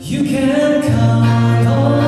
You can count on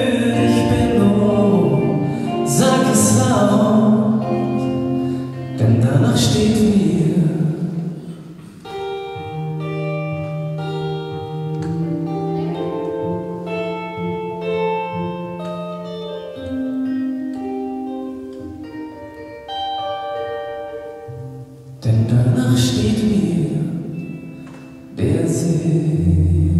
Steht mir. Denn danach steht mir der See.